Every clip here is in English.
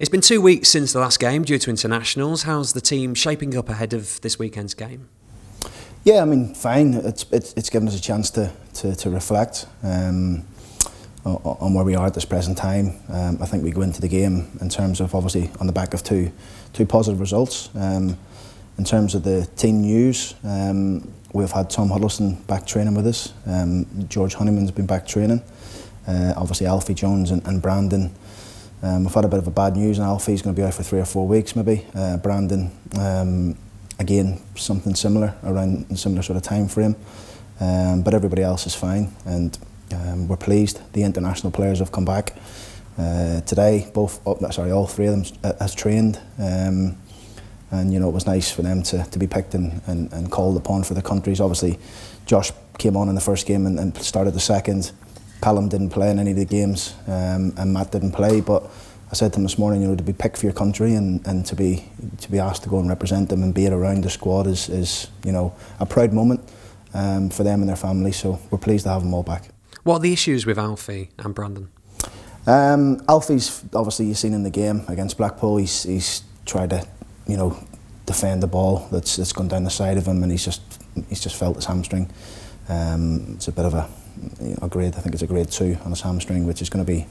It's been two weeks since the last game due to internationals. How's the team shaping up ahead of this weekend's game? Yeah, I mean, fine. It's it's, it's given us a chance to to, to reflect um, on where we are at this present time. Um, I think we go into the game in terms of obviously on the back of two two positive results. Um, in terms of the team news, um, we've had Tom Huddlestone back training with us. Um, George Honeyman's been back training. Uh, obviously, Alfie Jones and, and Brandon. Um, we've had a bit of a bad news, and Alfie's going to be out for three or four weeks, maybe. Uh, Brandon, um, again, something similar around a similar sort of time frame. Um, but everybody else is fine, and um, we're pleased. The international players have come back uh, today. Both, oh, sorry, all three of them uh, has trained. Um, and you know it was nice for them to, to be picked and, and, and called upon for the countries. Obviously, Josh came on in the first game and, and started the second. Callum didn't play in any of the games, um, and Matt didn't play. But I said to him this morning, you know, to be picked for your country and, and to be to be asked to go and represent them and be it around the squad is, is you know a proud moment um, for them and their family. So we're pleased to have them all back. What are the issues with Alfie and Brandon? Um, Alfie's obviously you've seen in the game against Blackpool. He's he's tried to you know, defend the ball that's that's gone down the side of him, and he's just he's just felt his hamstring. Um, it's a bit of a, a grade. I think it's a grade two on his hamstring, which is going to be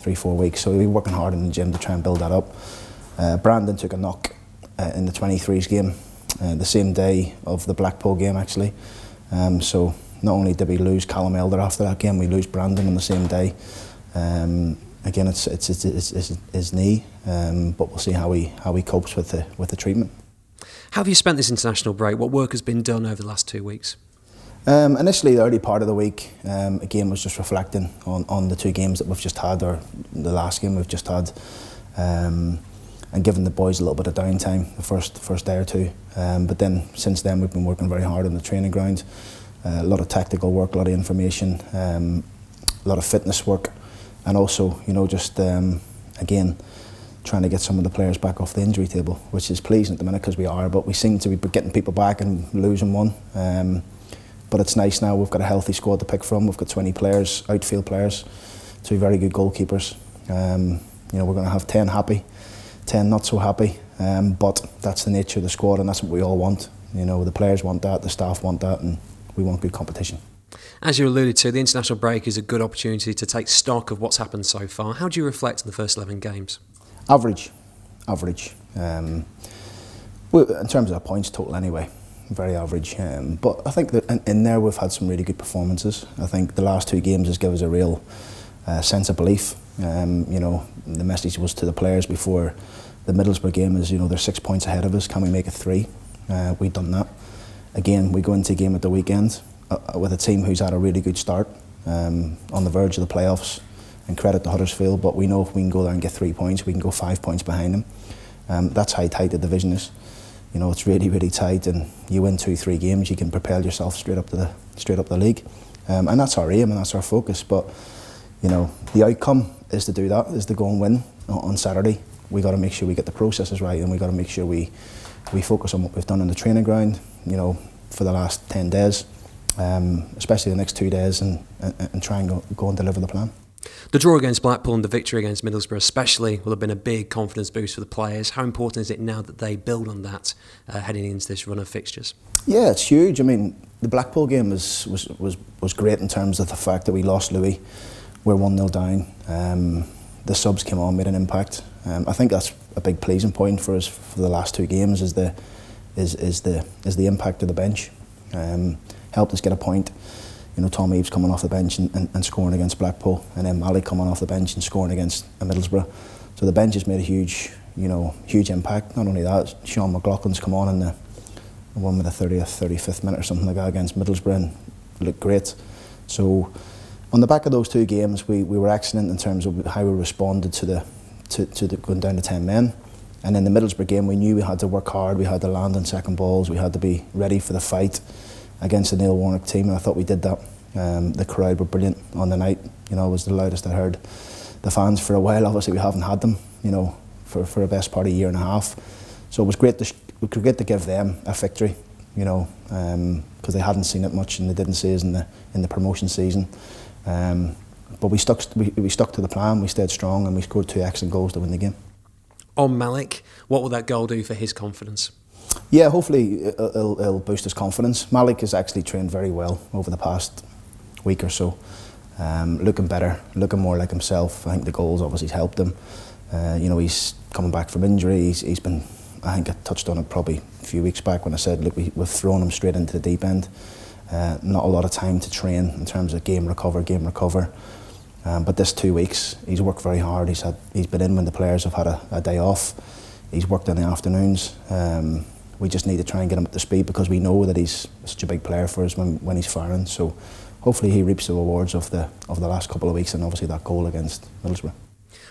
three four weeks. So he'll be working hard in the gym to try and build that up. Uh, Brandon took a knock uh, in the 23s game, uh, the same day of the Blackpool game actually. Um, so not only did we lose Callum Elder after that game, we lose Brandon on the same day. Um, again, it's it's it's, it's, it's his knee, um, but we'll see how he how he copes with the with the treatment. How have you spent this international break? What work has been done over the last two weeks? Um, initially, the early part of the week, um, again, was just reflecting on, on the two games that we've just had, or the last game we've just had, um, and giving the boys a little bit of downtime the first first day or two. Um, but then, since then, we've been working very hard on the training ground, uh, a lot of tactical work, a lot of information, um, a lot of fitness work and also, you know, just um, again trying to get some of the players back off the injury table, which is pleasing at the minute because we are, but we seem to be getting people back and losing one. But it's nice now, we've got a healthy squad to pick from. We've got 20 players, outfield players, two very good goalkeepers. Um, you know, we're going to have 10 happy, 10 not so happy, um, but that's the nature of the squad and that's what we all want. You know, the players want that, the staff want that, and we want good competition. As you alluded to, the international break is a good opportunity to take stock of what's happened so far. How do you reflect on the first 11 games? Average. Average. Um, in terms of points total anyway, very average. Um, but I think that in, in, there we've had some really good performances. I think the last two games has given us a real uh, sense of belief. Um, you know, the message was to the players before the Middlesbrough game is, you know, they're six points ahead of us. Can we make it three? Uh, we've done that. Again, we go into a game at the weekend uh, with a team who's had a really good start um, on the verge of the playoffs and credit to Huddersfield but we know if we can go there and get three points we can go five points behind them um, that's how tight the division is you know it's really really tight and you win two three games you can propel yourself straight up to the straight up the league um, and that's our aim and that's our focus but you know the outcome is to do that is to go and win on Saturday we got to make sure we get the processes right and we got to make sure we we focus on what we've done in the training ground you know for the last 10 days um, especially the next two days, and, and, and try and go, go and deliver the plan. The draw against Blackpool and the victory against Middlesbrough, especially, will have been a big confidence boost for the players. How important is it now that they build on that uh, heading into this run of fixtures? Yeah, it's huge. I mean, the Blackpool game was was, was, was great in terms of the fact that we lost Lewie. We're 1 0 down. Um, the subs came on, made an impact. Um, I think that's a big pleasing point for us for the last two games is the is, is the is the impact of the bench. Um, helped us get a point. You know, Tom Eaves coming off the bench and, and, and scoring against Blackpool, and then Mali coming off the bench and scoring against Middlesbrough. So the bench has made a huge, you know, huge impact. Not only that, Sean McLoughlin's come on in the one with the 30th, 35th minute or something like that against Middlesbrough and looked great. So on the back of those two games, we, we were excellent in terms of how we responded to the to, to the, going down to 10 men. And in the Middlesbrough game, we knew we had to work hard, we had to land on second balls, we had to be ready for the fight against the Neil Warnock team, and I thought we did that. Um, the crowd were brilliant on the night. You know, it was the loudest I heard the fans for a while. Obviously, we haven't had them, you know, for, for the best part of a year and a half. So it was great to, it was great to give them a victory, you know, because um, they hadn't seen it much and they didn't see us in the, in the promotion season. Um, but we stuck, we, we stuck to the plan, we stayed strong and we scored two excellent goals to win the game. On Mallik, what will that goal do for his confidence? Yeah, hopefully it'll, it'll boost his confidence. Mallik has actually trained very well over the past week or so. Um, looking better, looking more like himself. I think the goals obviously helped him. Uh, you know, he's coming back from injury. He's, he's been, I think I touched on it probably a few weeks back when I said, look, we, we've thrown him straight into the deep end. Uh, not a lot of time to train in terms of game recover, game recover. Um, but this two weeks, he's worked very hard. He's had, he's been in when the players have had a, a day off. He's worked in the afternoons. Um, we just need to try and get him up to speed because we know that he's such a big player for us when, when he's firing. So hopefully he reaps the rewards of the of the last couple of weeks and obviously that goal against Middlesbrough.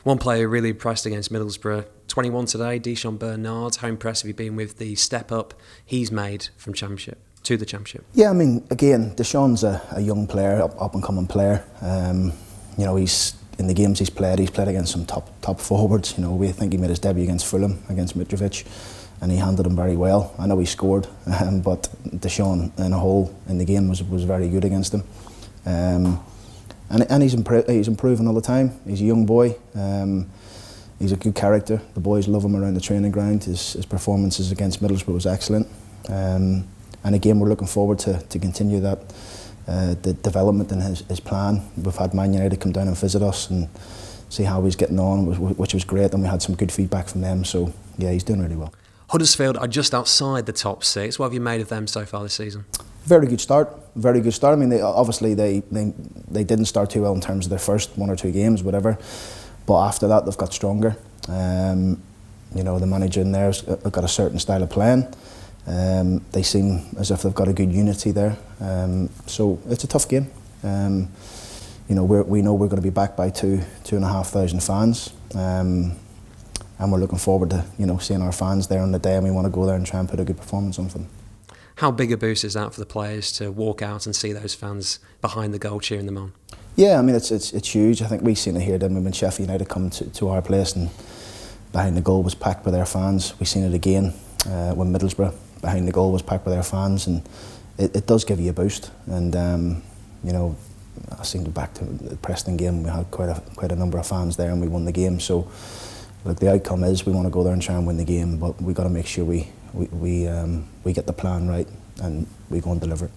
One player really impressed against Middlesbrough, 21 today, Di'Shon Bernard. How impressed have you been with the step up he's made from Championship to the Championship? Yeah, I mean, again, Di'Shon's a, a young player, up, up and coming player. Um, you know, he's in the games he's played, he's played against some top top forwards. You know, we think he made his debut against Fulham against Mitrovic, and he handled him very well. I know he scored, um, but Di'Shon in a whole in the game was was very good against him. Um, and, and he's, impro he's improving all the time. He's a young boy. Um, he's a good character. The boys love him around the training ground. His, his performances against Middlesbrough was excellent. Um, and again, we're looking forward to, to continue that uh, the development in his, his plan. We've had Man United come down and visit us and see how he's getting on, which was great. And we had some good feedback from them. So yeah, he's doing really well. Huddersfield are just outside the top six. What have you made of them so far this season? Very good start. Very good start. I mean, they, obviously they, they they didn't start too well in terms of their first one or two games, whatever. But after that, they've got stronger. Um, you know, the manager in there's got a certain style of playing. Um, they seem as if they've got a good unity there. Um, so it's a tough game. Um, you know, we know we're going to be backed by two, two and a half thousand fans. Um, and we're looking forward to, you know, seeing our fans there on the day and we want to go there and try and put a good performance on for them. How big a boost is that for the players to walk out and see those fans behind the goal cheering them on? Yeah, I mean, it's, it's, it's huge. I think we've seen it here then when Sheffield United come to, to our place and behind the goal was packed by their fans. We've seen it again uh, when Middlesbrough behind the goal was packed with their fans, and it, it does give you a boost. And um, you know, I seem back to the Preston game. We had quite a quite a number of fans there, and we won the game. So, look, the outcome is we want to go there and try and win the game, but we've got to make sure we we we, um, we get the plan right and we go and deliver it.